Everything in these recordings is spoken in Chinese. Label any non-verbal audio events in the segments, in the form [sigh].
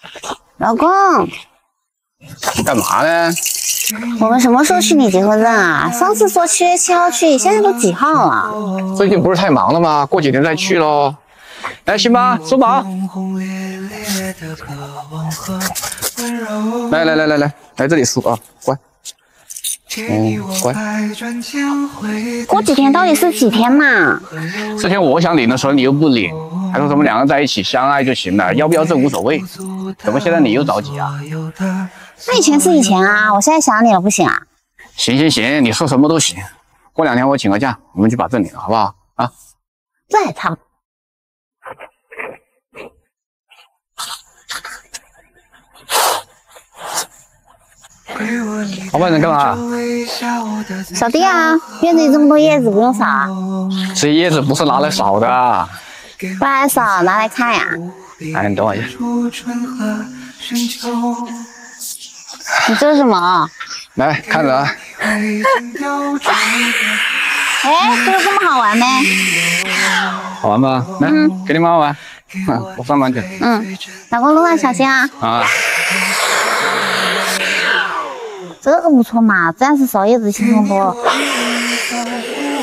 [laughs] 老公，干嘛呢？我们什么时候去领结婚证啊？上次说七月七号去，现在都几号了？最近不是太忙了吗？过几天再去喽。来，辛巴，收宝。来来来来来，来这里输啊，乖。嗯，乖。过几天到底是几天嘛？之前我想领的时候你又不领，还说什么两个人在一起相爱就行了，要不要这无所谓。怎么现在你又着急啊？那以前是以前啊，我现在想你了不行啊？行行行，你说什么都行。过两天我请个假，我们去把证领了，好不好？啊？这还差不多。老板，你干嘛？扫地啊！院子里这么多叶子，不用扫啊？这叶子不是拿来扫的，不来扫，拿来看呀。哎，你等我一下。你这是什么？来看着啊。哎，这个这么好玩呢？好玩吗？来，给你妈妈玩。我上班去。嗯，老公路上小心啊。啊。这个不错嘛，这样子扫叶子轻松多了。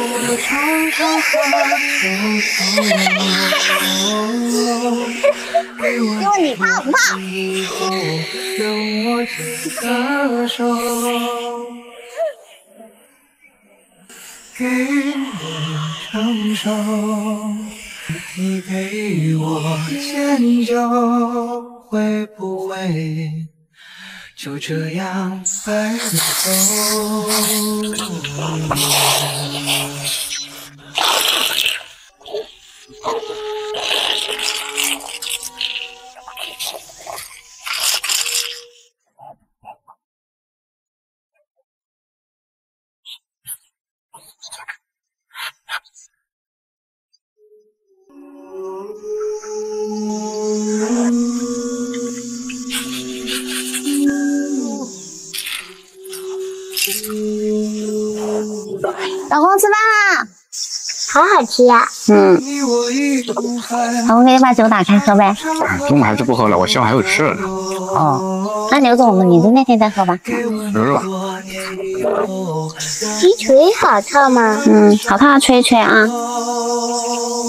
[laughs] 因为你怕不怕？你陪我牵手，会不会？就这样白头。老公吃饭啦，好好吃呀。嗯，老公给你把酒打开喝呗。中午还是不喝了，我下午还有事呢。哦，那刘总，我们明天那天再喝吧。留着吧。鸡腿好烫吗？嗯，好烫，吹一吹啊。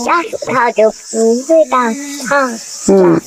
要手套就不会当烫。嗯。